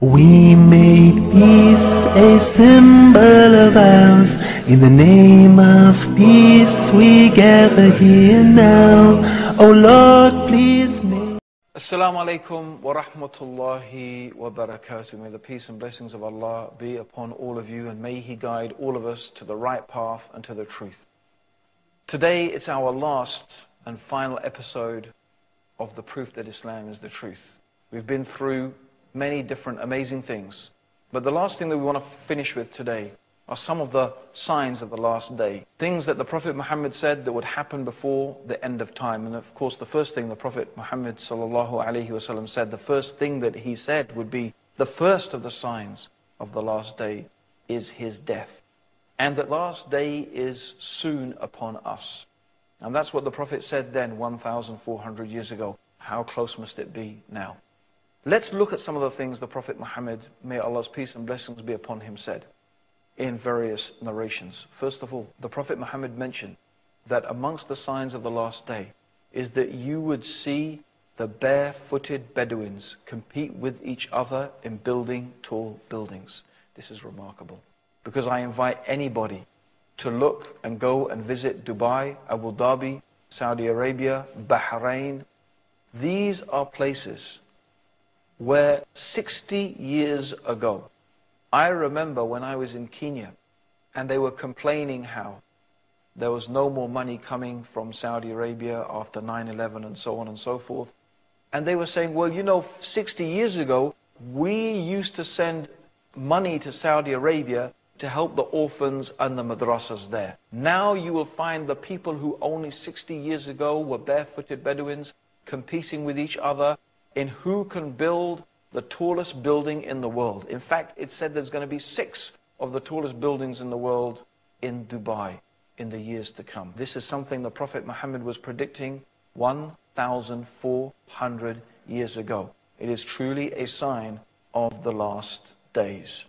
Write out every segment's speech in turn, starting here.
We make peace a symbol of ours. In the name of peace, we gather here now. Oh Lord, please make. Assalamu alaikum wa rahmatullahi wa barakatuh. May the peace and blessings of Allah be upon all of you and may He guide all of us to the right path and to the truth. Today it's our last and final episode of the proof that Islam is the truth. We've been through many different amazing things. But the last thing that we want to finish with today are some of the signs of the last day. Things that the Prophet Muhammad said that would happen before the end of time. And of course, the first thing the Prophet Muhammad said, the first thing that he said would be the first of the signs of the last day is his death. And that last day is soon upon us. And that's what the Prophet said then, 1,400 years ago. How close must it be now? Let's look at some of the things the Prophet Muhammad, may Allah's peace and blessings be upon him, said in various narrations. First of all, the Prophet Muhammad mentioned that amongst the signs of the last day is that you would see the barefooted Bedouins compete with each other in building tall buildings. This is remarkable. Because I invite anybody to look and go and visit Dubai, Abu Dhabi, Saudi Arabia, Bahrain. These are places where 60 years ago, I remember when I was in Kenya and they were complaining how there was no more money coming from Saudi Arabia after 9-11 and so on and so forth. And they were saying, well, you know, 60 years ago, we used to send money to Saudi Arabia to help the orphans and the madrasas there. Now you will find the people who only 60 years ago were barefooted Bedouins competing with each other in who can build the tallest building in the world. In fact, it's said there's going to be six of the tallest buildings in the world in Dubai in the years to come. This is something the Prophet Muhammad was predicting 1,400 years ago. It is truly a sign of the last days.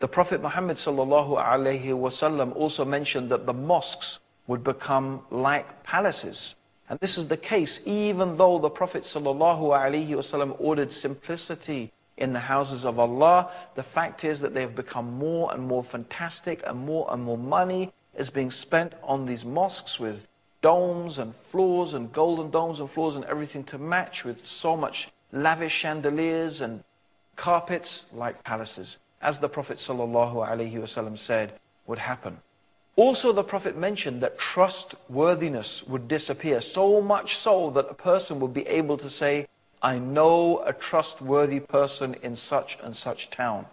The Prophet Muhammad wasallam also mentioned that the mosques would become like palaces. And this is the case even though the Prophet ﷺ ordered simplicity in the houses of Allah. The fact is that they have become more and more fantastic and more and more money is being spent on these mosques with domes and floors and golden domes and floors and everything to match with so much lavish chandeliers and carpets like palaces. As the Prophet ﷺ said would happen. Also, the Prophet mentioned that trustworthiness would disappear, so much so that a person would be able to say, I know a trustworthy person in such and such town.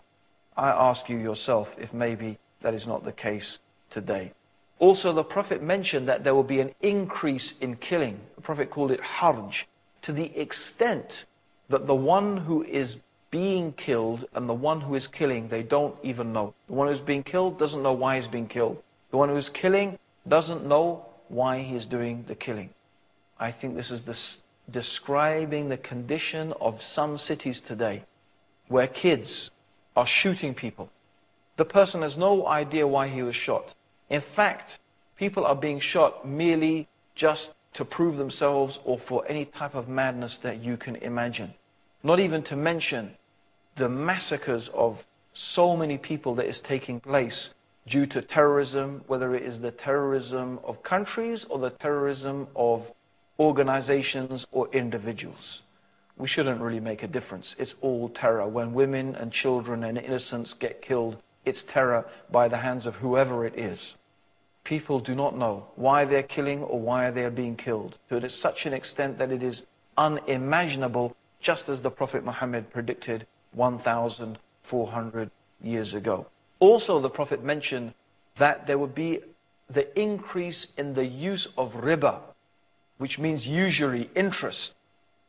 I ask you yourself if maybe that is not the case today. Also, the Prophet mentioned that there will be an increase in killing. The Prophet called it harj, to the extent that the one who is being killed and the one who is killing, they don't even know. The one who's being killed doesn't know why he's being killed. The one who is killing doesn't know why he is doing the killing. I think this is the, describing the condition of some cities today where kids are shooting people. The person has no idea why he was shot. In fact, people are being shot merely just to prove themselves or for any type of madness that you can imagine. Not even to mention the massacres of so many people that is taking place due to terrorism, whether it is the terrorism of countries or the terrorism of organizations or individuals. We shouldn't really make a difference. It's all terror. When women and children and innocents get killed, it's terror by the hands of whoever it is. People do not know why they're killing or why they're being killed. To such an extent that it is unimaginable, just as the Prophet Muhammad predicted 1,400 years ago. Also, the Prophet mentioned that there would be the increase in the use of riba, which means usury, interest,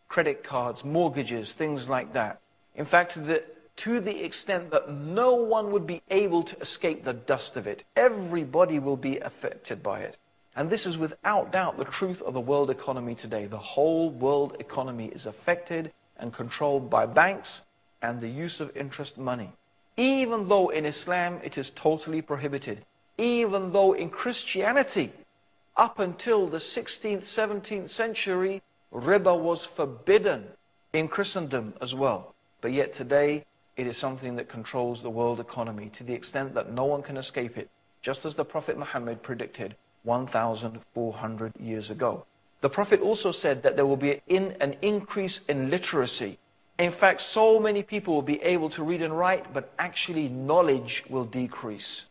credit cards, mortgages, things like that. In fact, the, to the extent that no one would be able to escape the dust of it. Everybody will be affected by it. And this is without doubt the truth of the world economy today. The whole world economy is affected and controlled by banks and the use of interest money even though in Islam it is totally prohibited, even though in Christianity up until the 16th, 17th century, riba was forbidden in Christendom as well. But yet today, it is something that controls the world economy to the extent that no one can escape it, just as the Prophet Muhammad predicted 1,400 years ago. The Prophet also said that there will be an increase in literacy. In fact, so many people will be able to read and write, but actually knowledge will decrease.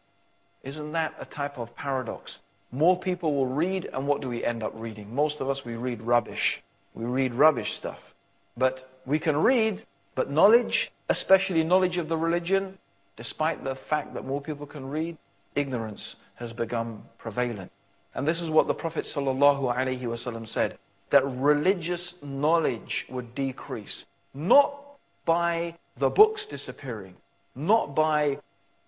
Isn't that a type of paradox? More people will read, and what do we end up reading? Most of us, we read rubbish. We read rubbish stuff. But we can read, but knowledge, especially knowledge of the religion, despite the fact that more people can read, ignorance has become prevalent. And this is what the Prophet ﷺ said, that religious knowledge would decrease. Not by the books disappearing, not by,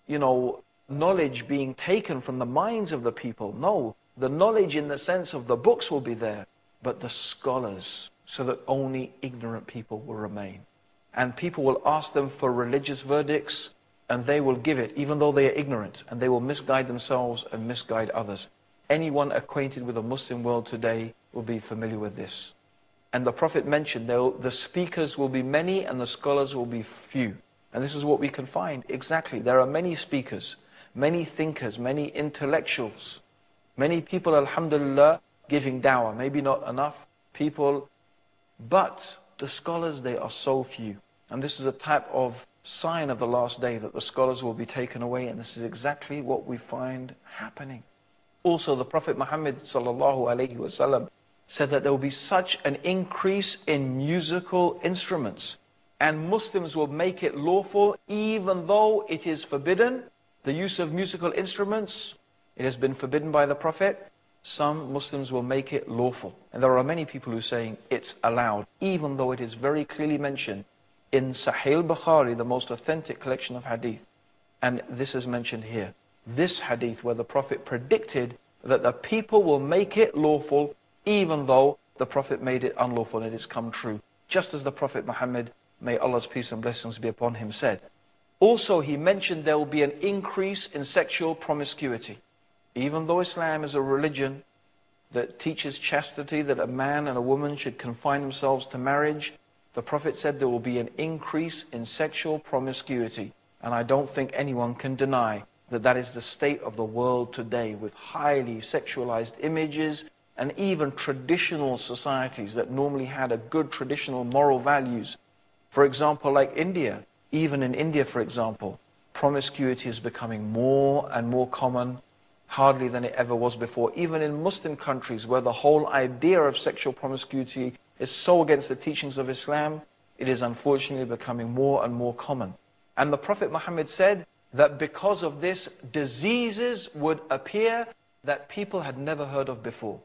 you know, knowledge being taken from the minds of the people. No, the knowledge in the sense of the books will be there, but the scholars, so that only ignorant people will remain. And people will ask them for religious verdicts, and they will give it, even though they are ignorant, and they will misguide themselves and misguide others. Anyone acquainted with the Muslim world today will be familiar with this. And the Prophet mentioned the speakers will be many and the scholars will be few. And this is what we can find. Exactly. There are many speakers, many thinkers, many intellectuals, many people, alhamdulillah, giving dawah. Maybe not enough people, but the scholars, they are so few. And this is a type of sign of the last day that the scholars will be taken away. And this is exactly what we find happening. Also, the Prophet Muhammad sallallahu alayhi wasallam said that there will be such an increase in musical instruments. And Muslims will make it lawful even though it is forbidden. The use of musical instruments, it has been forbidden by the Prophet. Some Muslims will make it lawful. And there are many people who are saying it's allowed, even though it is very clearly mentioned in Sahih Bukhari, the most authentic collection of hadith. And this is mentioned here this hadith where the Prophet predicted that the people will make it lawful even though the Prophet made it unlawful and it has come true. Just as the Prophet Muhammad, may Allah's peace and blessings be upon him, said. Also, he mentioned there will be an increase in sexual promiscuity. Even though Islam is a religion that teaches chastity, that a man and a woman should confine themselves to marriage, the Prophet said there will be an increase in sexual promiscuity. And I don't think anyone can deny that that is the state of the world today with highly sexualized images and even traditional societies that normally had a good traditional moral values. For example, like India, even in India, for example, promiscuity is becoming more and more common, hardly than it ever was before. Even in Muslim countries where the whole idea of sexual promiscuity is so against the teachings of Islam, it is unfortunately becoming more and more common. And the Prophet Muhammad said, that because of this, diseases would appear that people had never heard of before.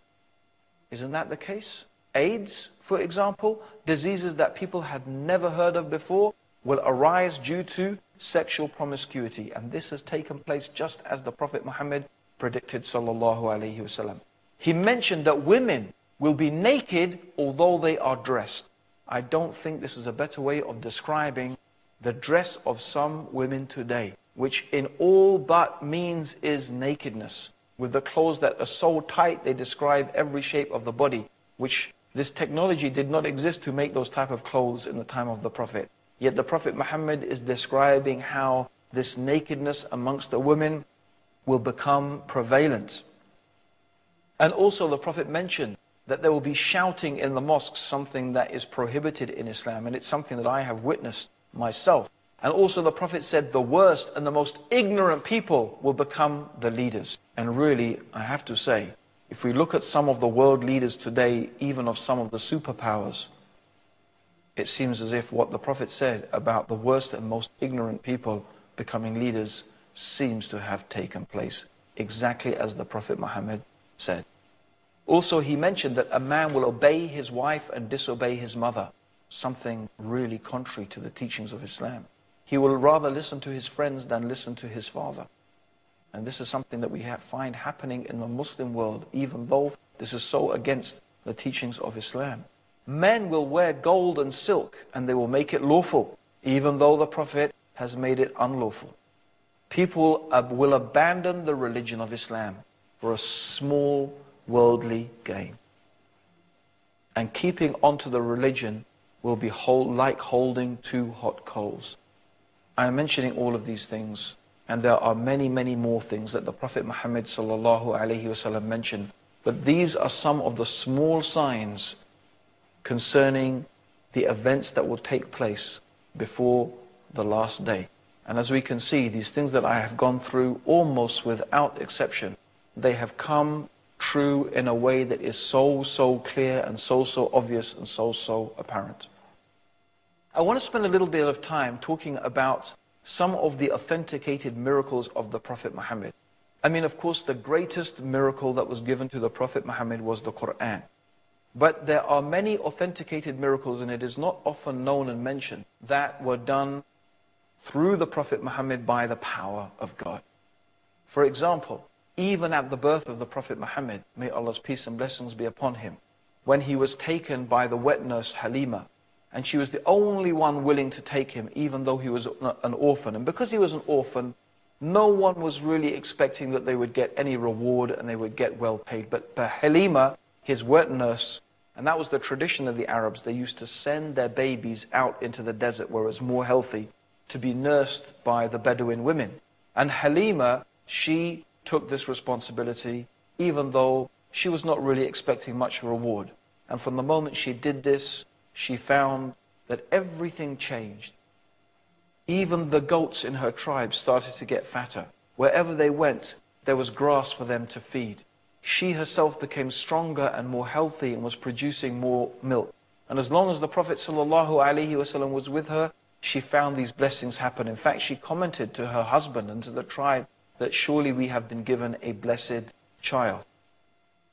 Isn't that the case? AIDS, for example, diseases that people had never heard of before will arise due to sexual promiscuity. And this has taken place just as the Prophet Muhammad predicted sallallahu alaihi wasallam. He mentioned that women will be naked although they are dressed. I don't think this is a better way of describing the dress of some women today which in all but means is nakedness. With the clothes that are so tight, they describe every shape of the body, which this technology did not exist to make those type of clothes in the time of the Prophet. Yet the Prophet Muhammad is describing how this nakedness amongst the women will become prevalent. And also the Prophet mentioned that there will be shouting in the mosques, something that is prohibited in Islam, and it's something that I have witnessed myself. And also the Prophet said the worst and the most ignorant people will become the leaders. And really, I have to say, if we look at some of the world leaders today, even of some of the superpowers, it seems as if what the Prophet said about the worst and most ignorant people becoming leaders seems to have taken place, exactly as the Prophet Muhammad said. Also, he mentioned that a man will obey his wife and disobey his mother, something really contrary to the teachings of Islam. He will rather listen to his friends than listen to his father. And this is something that we find happening in the Muslim world, even though this is so against the teachings of Islam. Men will wear gold and silk and they will make it lawful, even though the Prophet has made it unlawful. People will abandon the religion of Islam for a small worldly gain. And keeping onto the religion will be like holding two hot coals. I am mentioning all of these things, and there are many, many more things that the Prophet Muhammad wasallam mentioned. But these are some of the small signs concerning the events that will take place before the last day. And as we can see, these things that I have gone through almost without exception, they have come true in a way that is so, so clear and so, so obvious and so, so apparent. I want to spend a little bit of time talking about some of the authenticated miracles of the Prophet Muhammad. I mean, of course, the greatest miracle that was given to the Prophet Muhammad was the Quran. But there are many authenticated miracles, and it is not often known and mentioned, that were done through the Prophet Muhammad by the power of God. For example, even at the birth of the Prophet Muhammad, may Allah's peace and blessings be upon him, when he was taken by the wet nurse Halima, and she was the only one willing to take him, even though he was an orphan. And because he was an orphan, no one was really expecting that they would get any reward and they would get well paid. But Halima, his wet nurse, and that was the tradition of the Arabs. They used to send their babies out into the desert where it was more healthy to be nursed by the Bedouin women. And Halima, she took this responsibility even though she was not really expecting much reward. And from the moment she did this, she found that everything changed. Even the goats in her tribe started to get fatter. Wherever they went, there was grass for them to feed she herself became stronger and more healthy and was producing more milk. And as long as the Prophet ﷺ was with her, she found these blessings happen. In fact, she commented to her husband and to the tribe that surely we have been given a blessed child.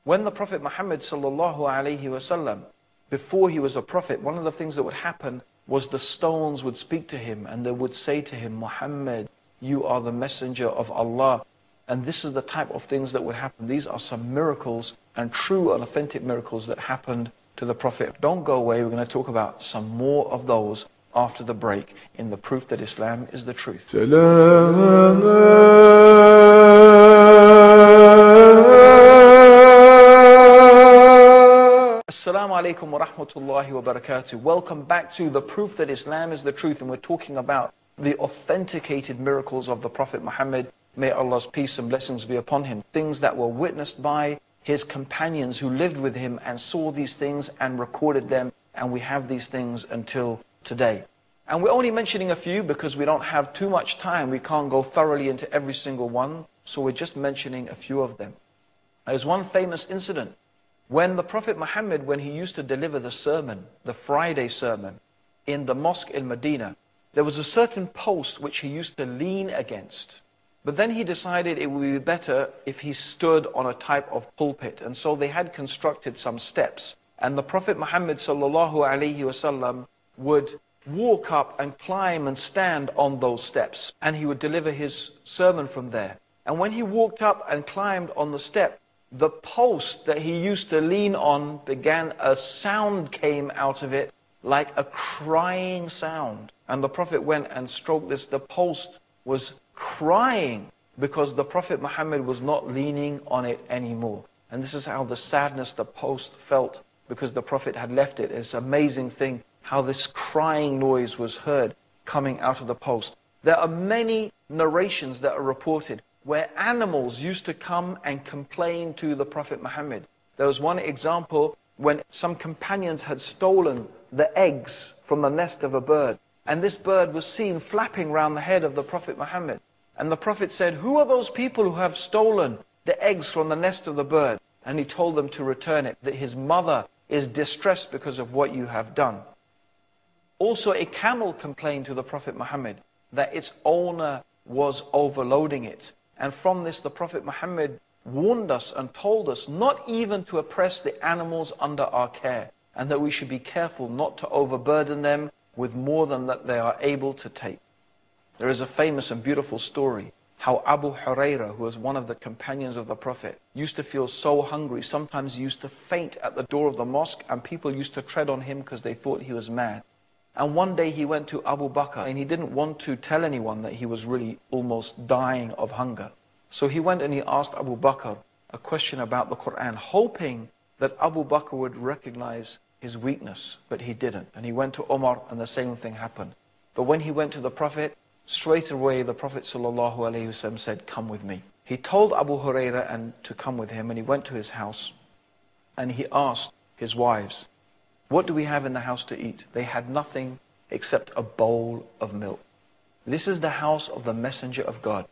When the Prophet Muhammad ﷺ, before he was a prophet, one of the things that would happen was the stones would speak to him and they would say to him, Muhammad, you are the messenger of Allah. And this is the type of things that would happen. These are some miracles and true and authentic miracles that happened to the Prophet. Don't go away. We're going to talk about some more of those after the break in the proof that Islam is the truth. Assalamu alaikum wa rahmatullahi wa barakatuh. Welcome back to the proof that Islam is the truth, and we're talking about the authenticated miracles of the Prophet Muhammad May Allah's peace and blessings be upon him. Things that were witnessed by his companions who lived with him and saw these things and recorded them. And we have these things until today. And we're only mentioning a few because we don't have too much time. We can't go thoroughly into every single one. So we're just mentioning a few of them. There's one famous incident when the Prophet Muhammad, when he used to deliver the sermon, the Friday sermon, in the mosque in Medina, there was a certain post which he used to lean against. But then he decided it would be better if he stood on a type of pulpit. And so they had constructed some steps. And the Prophet Muhammad wasallam would walk up and climb and stand on those steps. And he would deliver his sermon from there. And when he walked up and climbed on the step, the post that he used to lean on began, a sound came out of it like a crying sound. And the Prophet went and stroked this. The post was crying because the Prophet Muhammad was not leaning on it anymore. And this is how the sadness the post felt because the Prophet had left it. It's an amazing thing how this crying noise was heard coming out of the post. There are many narrations that are reported where animals used to come and complain to the Prophet Muhammad. There was one example when some companions had stolen the eggs from the nest of a bird. And this bird was seen flapping round the head of the Prophet Muhammad. And the Prophet said, Who are those people who have stolen the eggs from the nest of the bird? And he told them to return it, that his mother is distressed because of what you have done. Also, a camel complained to the Prophet Muhammad that its owner was overloading it. And from this, the Prophet Muhammad warned us and told us not even to oppress the animals under our care, and that we should be careful not to overburden them with more than that they are able to take. There is a famous and beautiful story how Abu Huraira, who was one of the companions of the Prophet, used to feel so hungry. Sometimes he used to faint at the door of the mosque, and people used to tread on him because they thought he was mad. And one day he went to Abu Bakr, and he didn't want to tell anyone that he was really almost dying of hunger. So he went and he asked Abu Bakr, a question about the Quran, hoping that Abu Bakr would recognize his weakness, but he didn't. And he went to Omar and the same thing happened. But when he went to the Prophet, straight away the Prophet ﷺ said, come with me. He told Abu Huraira and to come with him and he went to his house and he asked his wives, what do we have in the house to eat? They had nothing except a bowl of milk. This is the house of the messenger of God.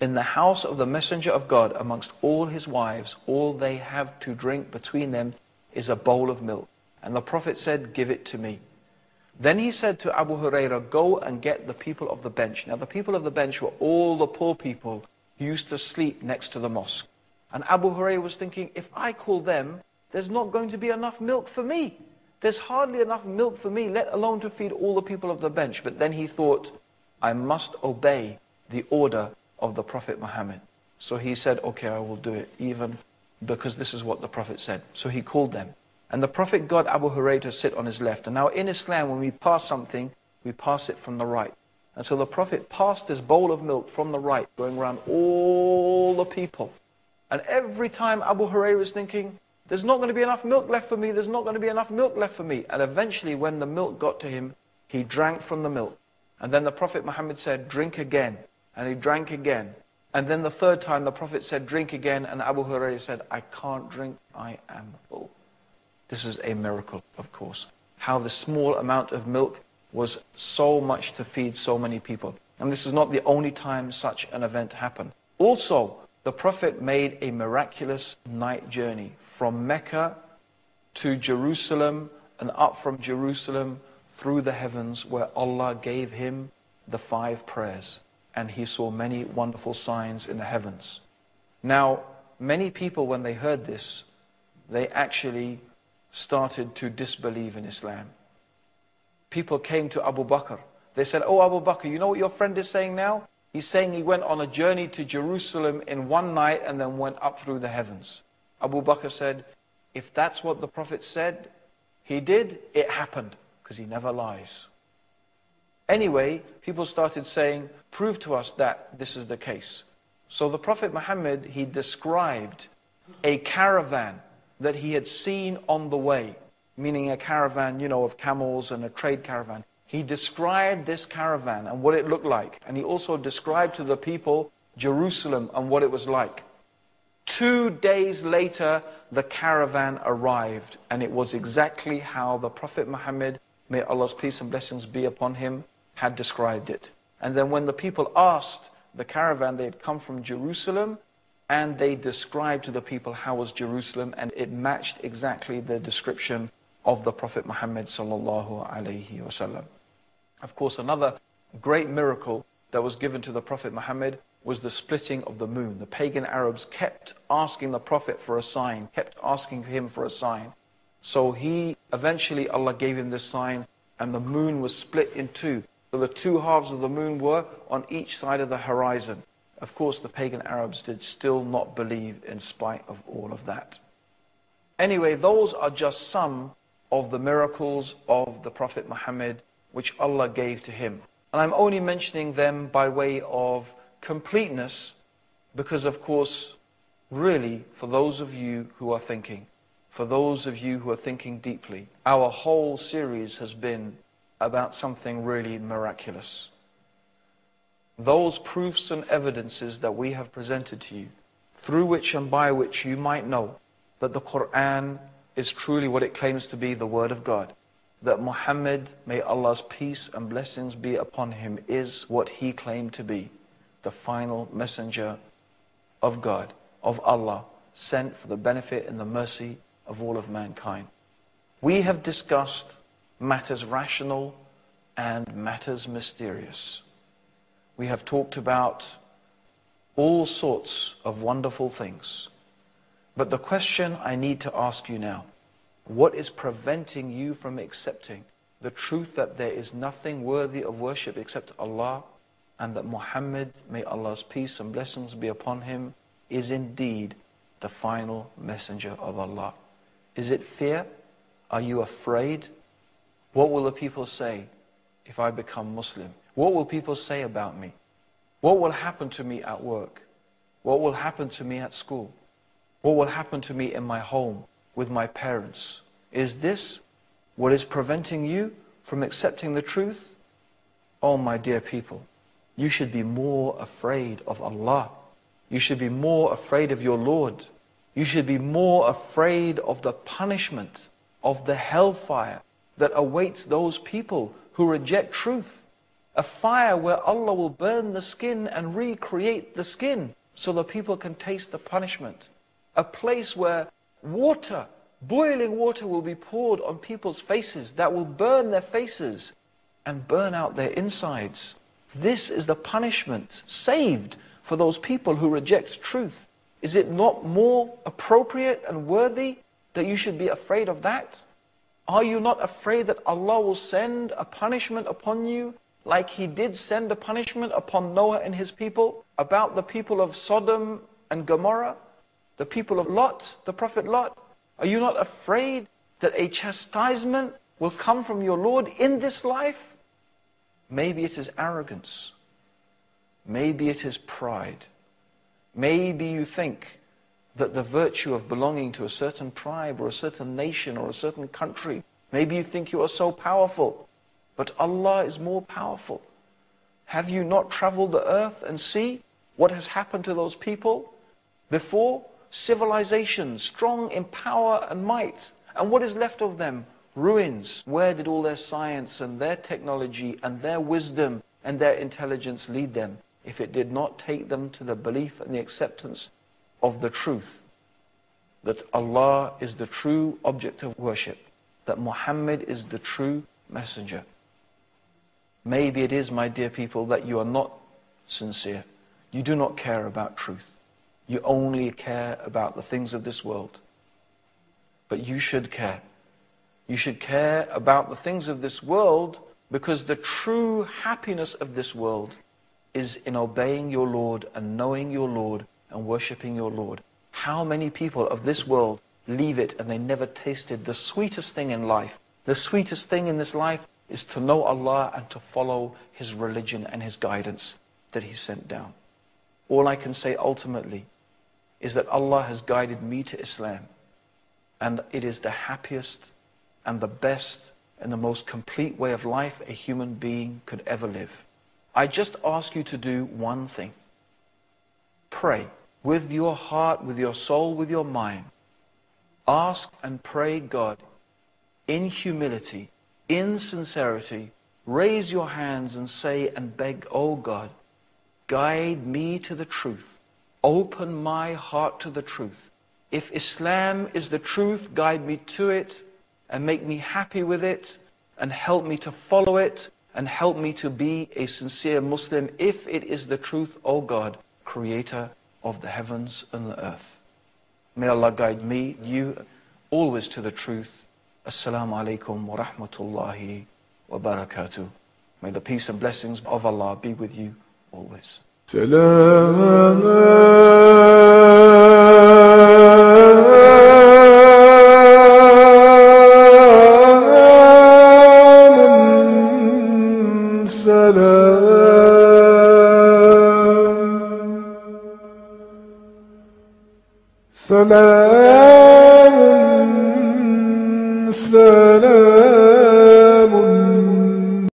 In the house of the messenger of God, amongst all his wives, all they have to drink between them is a bowl of milk. And the Prophet said, give it to me. Then he said to Abu Huraira, go and get the people of the bench. Now the people of the bench were all the poor people who used to sleep next to the mosque. And Abu Huraira was thinking, if I call them, there's not going to be enough milk for me. There's hardly enough milk for me, let alone to feed all the people of the bench. But then he thought, I must obey the order of the Prophet Muhammad. So he said, okay, I will do it, even because this is what the Prophet said. So he called them. And the Prophet got Abu Hurairah to sit on his left. And now in Islam, when we pass something, we pass it from the right. And so the Prophet passed this bowl of milk from the right, going around all the people. And every time Abu Hurairah is thinking, there's not going to be enough milk left for me, there's not going to be enough milk left for me. And eventually when the milk got to him, he drank from the milk. And then the Prophet Muhammad said, drink again. And he drank again. And then the third time the Prophet said, drink again. And Abu Hurairah said, I can't drink, I am full. This is a miracle, of course. How the small amount of milk was so much to feed so many people. And this is not the only time such an event happened. Also, the Prophet made a miraculous night journey from Mecca to Jerusalem and up from Jerusalem through the heavens where Allah gave him the five prayers. And he saw many wonderful signs in the heavens. Now, many people, when they heard this, they actually started to disbelieve in Islam. People came to Abu Bakr. They said, Oh, Abu Bakr, you know what your friend is saying now? He's saying he went on a journey to Jerusalem in one night and then went up through the heavens. Abu Bakr said, If that's what the Prophet said he did, it happened, because he never lies. Anyway, people started saying, Prove to us that this is the case. So the Prophet Muhammad, he described a caravan that he had seen on the way, meaning a caravan, you know, of camels and a trade caravan. He described this caravan and what it looked like. And he also described to the people Jerusalem and what it was like. Two days later, the caravan arrived, and it was exactly how the Prophet Muhammad, may Allah's peace and blessings be upon him, had described it. And then when the people asked the caravan, they had come from Jerusalem, and they described to the people how was Jerusalem, and it matched exactly the description of the Prophet Muhammad sallallahu alaihi wasallam. Of course, another great miracle that was given to the Prophet Muhammad was the splitting of the moon. The pagan Arabs kept asking the Prophet for a sign, kept asking him for a sign. So he eventually Allah gave him this sign, and the moon was split in two. So the two halves of the moon were on each side of the horizon. Of course, the pagan Arabs did still not believe in spite of all of that. Anyway, those are just some of the miracles of the Prophet Muhammad which Allah gave to him. And I'm only mentioning them by way of completeness because, of course, really, for those of you who are thinking, for those of you who are thinking deeply, our whole series has been about something really miraculous those proofs and evidences that we have presented to you, through which and by which you might know that the Quran is truly what it claims to be, the Word of God. That Muhammad, may Allah's peace and blessings be upon him, is what he claimed to be, the final messenger of God, of Allah, sent for the benefit and the mercy of all of mankind. We have discussed matters rational and matters mysterious we have talked about all sorts of wonderful things. But the question I need to ask you now, what is preventing you from accepting the truth that there is nothing worthy of worship except Allah and that Muhammad, may Allah's peace and blessings be upon him, is indeed the final messenger of Allah? Is it fear? Are you afraid? What will the people say if I become Muslim? What will people say about me? What will happen to me at work? What will happen to me at school? What will happen to me in my home with my parents? Is this what is preventing you from accepting the truth? Oh, my dear people, you should be more afraid of Allah. You should be more afraid of your Lord. You should be more afraid of the punishment of the hellfire that awaits those people who reject truth. A fire where Allah will burn the skin and recreate the skin so the people can taste the punishment. A place where water, boiling water, will be poured on people's faces that will burn their faces and burn out their insides. This is the punishment saved for those people who reject truth. Is it not more appropriate and worthy that you should be afraid of that? Are you not afraid that Allah will send a punishment upon you like He did send a punishment upon Noah and his people about the people of Sodom and Gomorrah, the people of Lot, the Prophet Lot? Are you not afraid that a chastisement will come from your Lord in this life? Maybe it is arrogance. Maybe it is pride. Maybe you think that the virtue of belonging to a certain tribe or a certain nation or a certain country, maybe you think you are so powerful, but Allah is more powerful. Have you not traveled the earth and see what has happened to those people before? Civilization, strong in power and might. And what is left of them? Ruins. Where did all their science and their technology and their wisdom and their intelligence lead them if it did not take them to the belief and the acceptance of the truth that Allah is the true object of worship, that Muhammad is the true messenger. Maybe it is, my dear people, that you are not sincere. You do not care about truth. You only care about the things of this world. But you should care. You should care about the things of this world because the true happiness of this world is in obeying your Lord and knowing your Lord and worshipping your Lord. How many people of this world leave it and they never tasted the sweetest thing in life? The sweetest thing in this life is to know Allah and to follow His religion and His guidance that He sent down. All I can say ultimately is that Allah has guided me to Islam and it is the happiest and the best and the most complete way of life a human being could ever live. I just ask you to do one thing. Pray with your heart, with your soul, with your mind. Ask and pray God in humility, in sincerity. Raise your hands and say and beg, Oh God, guide me to the truth. Open my heart to the truth. If Islam is the truth, guide me to it and make me happy with it and help me to follow it and help me to be a sincere Muslim if it is the truth, O God, creator of the heavens and the earth. May Allah guide me, you, always to the truth. Assalamu alaikum wa rahmatullahi wa barakatuh. May the peace and blessings of Allah be with you always. Salam. لا